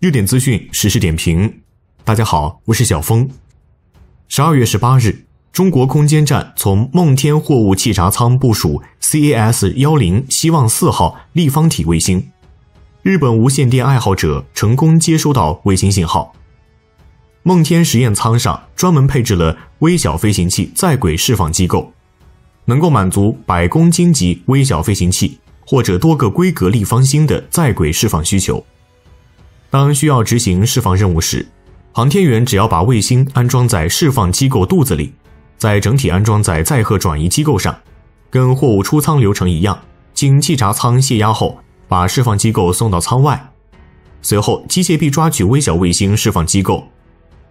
热点资讯实时点评。大家好，我是小峰。十二月十八日，中国空间站从梦天货物气闸舱部署 CAS 幺零希望四号立方体卫星，日本无线电爱好者成功接收到卫星信号。梦天实验舱上专门配置了微小飞行器在轨释放机构，能够满足百公斤级微小飞行器或者多个规格立方星的在轨释放需求。当需要执行释放任务时，航天员只要把卫星安装在释放机构肚子里，再整体安装在载荷转移机构上，跟货物出舱流程一样，经气闸舱泄压后，把释放机构送到舱外，随后机械臂抓取微小卫星释放机构。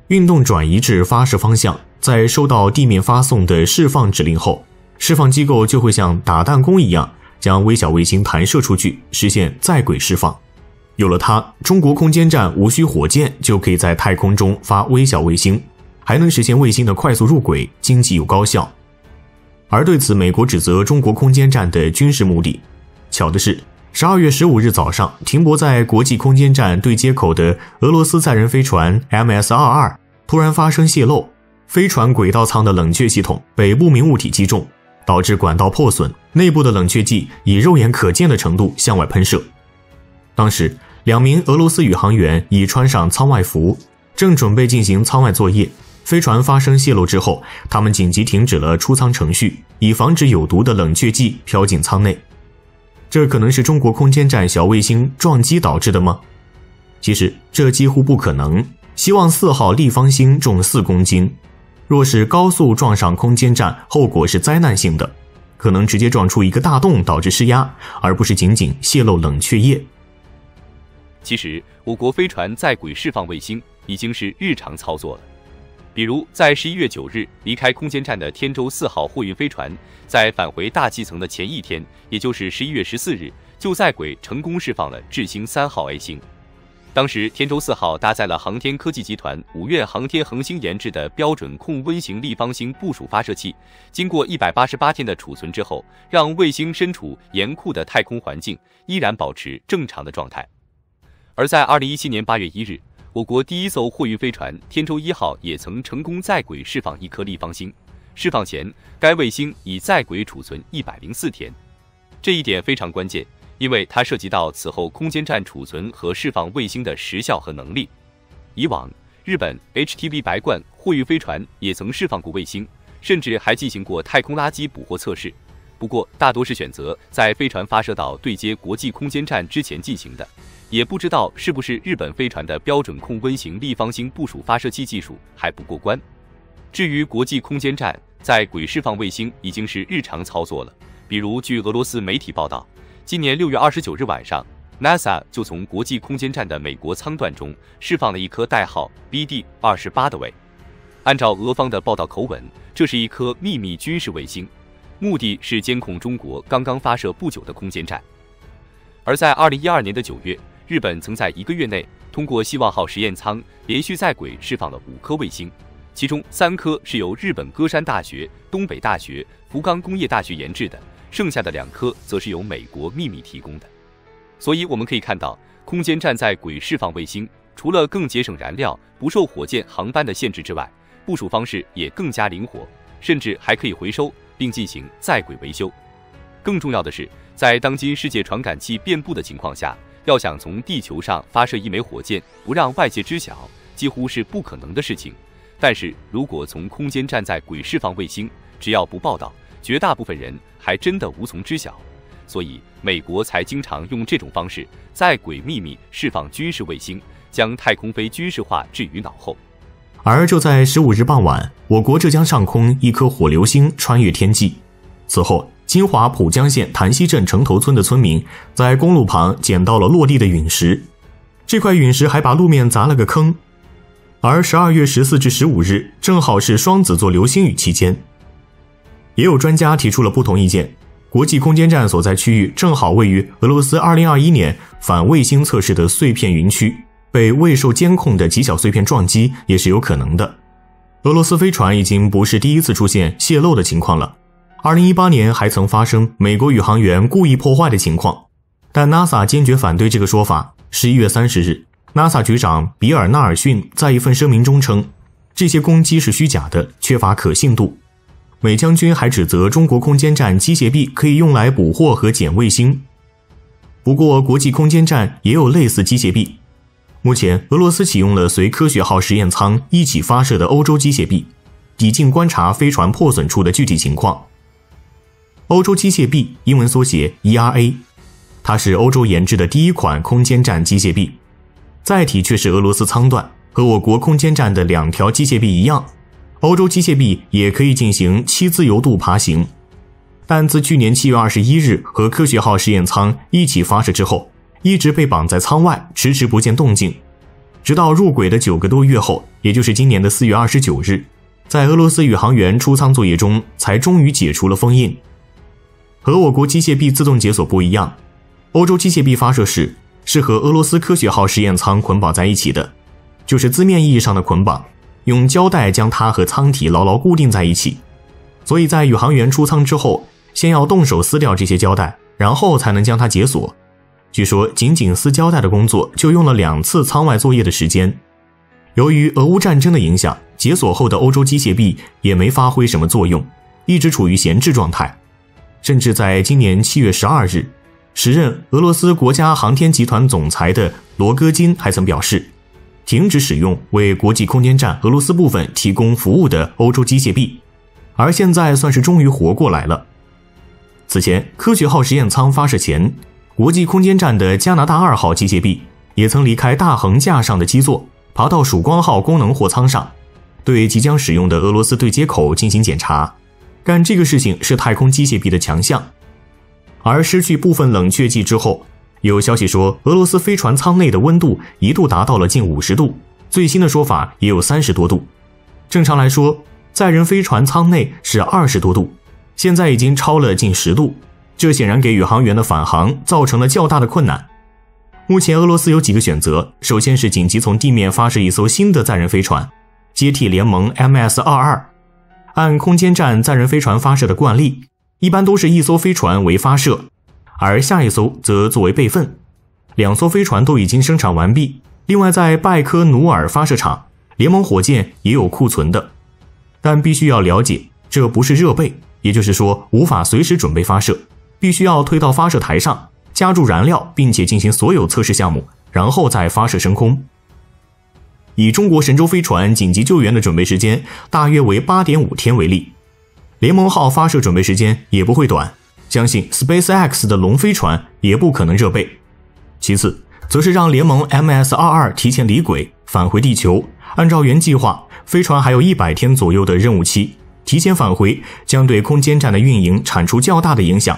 运动转移至发射方向，在收到地面发送的释放指令后，释放机构就会像打弹弓一样，将微小卫星弹射出去，实现在轨释放。有了它，中国空间站无需火箭就可以在太空中发微小卫星，还能实现卫星的快速入轨，经济又高效。而对此，美国指责中国空间站的军事目的。巧的是。十二月十五日早上，停泊在国际空间站对接口的俄罗斯载人飞船 MS 二二突然发生泄漏，飞船轨道舱的冷却系统被不明物体击中，导致管道破损，内部的冷却剂以肉眼可见的程度向外喷射。当时，两名俄罗斯宇航员已穿上舱外服，正准备进行舱外作业。飞船发生泄漏之后，他们紧急停止了出舱程序，以防止有毒的冷却剂飘进舱内。这可能是中国空间站小卫星撞击导致的吗？其实这几乎不可能。希望四号立方星重四公斤，若是高速撞上空间站，后果是灾难性的，可能直接撞出一个大洞，导致失压，而不是仅仅泄漏冷却液。其实，我国飞船在轨释放卫星已经是日常操作了。比如，在十一月九日离开空间站的天舟四号货运飞船，在返回大气层的前一天，也就是十一月十四日，就在轨成功释放了智星三号 A 星。当时，天舟四号搭载了航天科技集团五院航天恒星研制的标准控温型立方星部署发射器，经过一百八十八天的储存之后，让卫星身处严酷的太空环境，依然保持正常的状态。而在二零一七年八月一日。我国第一艘货运飞船天舟一号也曾成功在轨释放一颗立方星，释放前该卫星已在轨储存一百零四天。这一点非常关键，因为它涉及到此后空间站储存和释放卫星的时效和能力。以往，日本 HTV 白鹳货运飞船也曾释放过卫星，甚至还进行过太空垃圾捕获测试，不过大多是选择在飞船发射到对接国际空间站之前进行的。也不知道是不是日本飞船的标准控温型立方星部署发射器技术还不过关。至于国际空间站在轨释放卫星已经是日常操作了。比如，据俄罗斯媒体报道，今年六月二十九日晚上，NASA 就从国际空间站的美国舱段中释放了一颗代号 BD 二十八的卫。按照俄方的报道口吻，这是一颗秘密军事卫星，目的是监控中国刚刚发射不久的空间站。而在二零一二年的九月。日本曾在一个月内通过希望号实验舱连续在轨释放了五颗卫星，其中三颗是由日本歌山大学、东北大学、福冈工业大学研制的，剩下的两颗则是由美国秘密提供的。所以我们可以看到，空间站在轨释放卫星，除了更节省燃料、不受火箭航班的限制之外，部署方式也更加灵活，甚至还可以回收并进行在轨维修。更重要的是，在当今世界传感器遍布的情况下。要想从地球上发射一枚火箭，不让外界知晓，几乎是不可能的事情。但是如果从空间站在轨释放卫星，只要不报道，绝大部分人还真的无从知晓。所以美国才经常用这种方式在轨秘密释放军事卫星，将太空飞军事化置于脑后。而就在十五日傍晚，我国浙江上空一颗火流星穿越天际，此后。金华浦江县潭溪镇城头村的村民在公路旁捡到了落地的陨石，这块陨石还把路面砸了个坑。而十二月十四至十五日正好是双子座流星雨期间，也有专家提出了不同意见。国际空间站所在区域正好位于俄罗斯二零二一年反卫星测试的碎片云区，被未受监控的极小碎片撞击也是有可能的。俄罗斯飞船已经不是第一次出现泄漏的情况了。二零一八年还曾发生美国宇航员故意破坏的情况，但 NASA 坚决反对这个说法。十一月三十日 NASA 局长比尔纳尔逊在一份声明中称，这些攻击是虚假的，缺乏可信度。美将军还指责中国空间站机械臂可以用来捕获和捡卫星。不过，国际空间站也有类似机械臂。目前，俄罗斯启用了随科学号实验舱一起发射的欧洲机械臂，抵近观察飞船破损处的具体情况。欧洲机械臂英文缩写 ERA，它是欧洲研制的第一款空间站机械臂。载体却是俄罗斯舱段，和我国空间站的两条机械臂一样，欧洲机械臂也可以进行七自由度爬行。但自去年七月二十一日和科学号实验舱一起发射之后，一直被绑在舱外，迟迟不见动静。直到入轨的九个多月后，也就是今年的四月二十九日，在俄罗斯宇航员出舱作业中，才终于解除了封印。和我国机械臂自动解锁不一样，欧洲机械臂发射时。是和俄罗斯科学号实验舱捆绑在一起的，就是字面意义上的捆绑，用胶带将它和舱体牢牢固定在一起。所以在宇航员出舱之后，先要动手撕掉这些胶带，然后才能将它解锁。据说仅仅撕胶带的工作就用了两次舱外作业的时间。由于俄乌战争的影响，解锁后的欧洲机械臂也没发挥什么作用，一直处于闲置状态，甚至在今年七月十二日。时任俄罗斯国家航天集团总裁的罗戈金还曾表示，停止使用为国际空间站俄罗斯部分提供服务的欧洲机械臂，而现在算是终于活过来了。此前，科学号实验舱发射前，国际空间站的加拿大二号机械臂也曾离开大横架上的基座，爬到曙光号功能货舱上，对即将使用的俄罗斯对接口进行检查。干这个事情是太空机械臂的强项。而失去部分冷却剂之后，有消息说俄罗斯飞船舱内的温度一度达到了近五十度，最新的说法也有三十多度。正常来说，载人飞船舱内是二十多度，现在已经超了近十度，这显然给宇航员的返航造成了较大的困难。目前俄罗斯有几个选择，首先是紧急从地面发射一艘新的载人飞船，接替联盟 MS 二二，按空间站载人飞船发射的惯例。一般都是一艘飞船为发射，而下一艘则作为备份。两艘飞船都已经生产完毕。另外，在拜科努尔发射场，联盟火箭也有库存的，但必须要了解，这不是热备，也就是说无法随时准备发射，必须要推到发射台上，加注燃料，并且进行所有测试项目，然后再发射升空。以中国神舟飞船紧急救援的准备时间大约为八点五天为例。联盟号发射准备时间也不会短，相信 SpaceX 的龙飞船也不可能热备。其次，则是让联盟 MS-22 提前离轨返回地球。按照原计划，飞船还有一百天左右的任务期，提前返回将对空间站的运营产出较大的影响。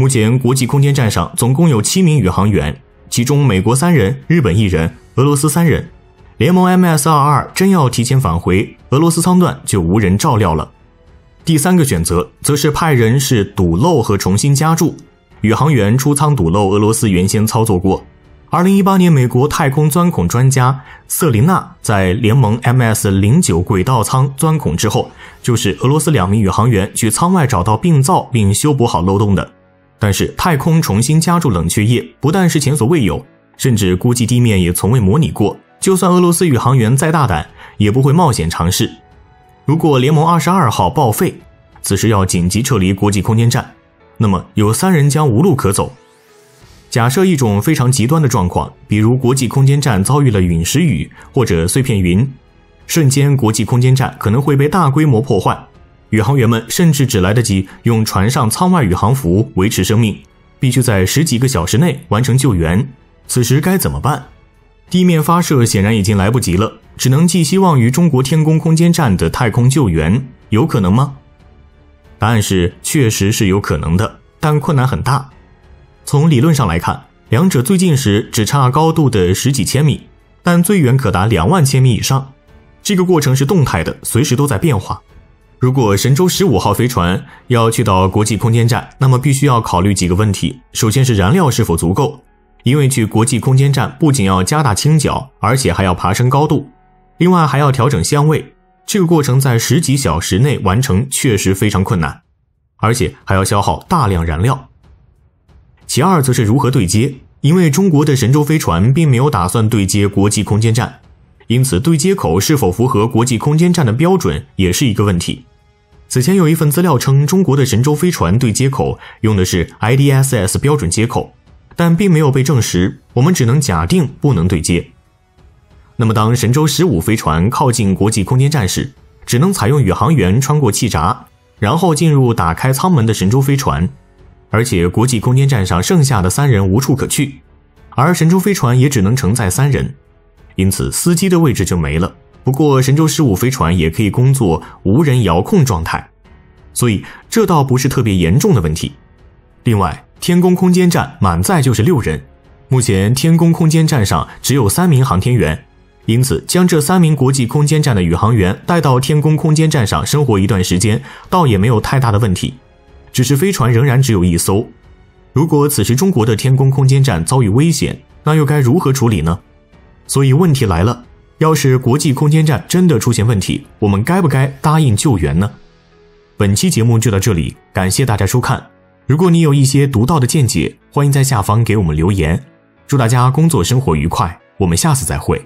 目前，国际空间站上总共有七名宇航员，其中美国三人，日本一人，俄罗斯三人。联盟 MS-22 真要提前返回，俄罗斯舱段就无人照料了。第三个选择则是派人是堵漏和重新加注，宇航员出舱堵漏，俄罗斯原先操作过。二零一八年，美国太空钻孔专家瑟琳娜在联盟 MS 零九轨道舱钻孔之后，就是俄罗斯两名宇航员去舱外找到病灶并修补好漏洞的。但是，太空重新加注冷却液不但是前所未有，甚至估计地面也从未模拟过。就算俄罗斯宇航员再大胆，也不会冒险尝试。如果联盟二十二号报废，此时要紧急撤离国际空间站，那么有三人将无路可走。假设一种非常极端的状况，比如国际空间站遭遇了陨石雨或者碎片云，瞬间国际空间站可能会被大规模破坏，宇航员们甚至只来得及用船上舱外宇航服维持生命，必须在十几个小时内完成救援。此时该怎么办？地面发射显然已经来不及了。只能寄希望于中国天宫空间站的太空救援，有可能吗？答案是，确实是有可能的，但困难很大。从理论上来看，两者最近时只差高度的十几千米，但最远可达两万千米以上。这个过程是动态的，随时都在变化。如果神舟十五号飞船要去到国际空间站，那么必须要考虑几个问题。首先是燃料是否足够，因为去国际空间站不仅要加大倾角，而且还要爬升高度。另外还要调整相位，这个过程在十几小时内完成确实非常困难，而且还要消耗大量燃料。其二则是如何对接，因为中国的神舟飞船并没有打算对接国际空间站，因此对接口是否符合国际空间站的标准也是一个问题。此前有一份资料称，中国的神舟飞船对接口用的是 IDSS 标准接口，但并没有被证实，我们只能假定不能对接。那么，当神舟十五飞船靠近国际空间站时，只能采用宇航员穿过气闸，然后进入打开舱门的神舟飞船。而且国际空间站上剩下的三人无处可去，而神舟飞船也只能承载三人，因此司机的位置就没了。不过神舟十五飞船也可以工作无人遥控状态，所以这倒不是特别严重的问题。另外，天宫空间站满载就是六人，目前天宫空间站上只有三名航天员，因此将这三名国际空间站的宇航员带到天宫空间站上生活一段时间，倒也没有太大的问题。只是飞船仍然只有一艘，如果此时中国的天宫空间站遭遇危险，那又该如何处理呢？所以问题来了，要是国际空间站真的出现问题，我们该不该答应救援呢？本期节目就到这里，感谢大家收看。如果你有一些独到的见解，欢迎在下方给我们留言。祝大家工作生活愉快，我们下次再会。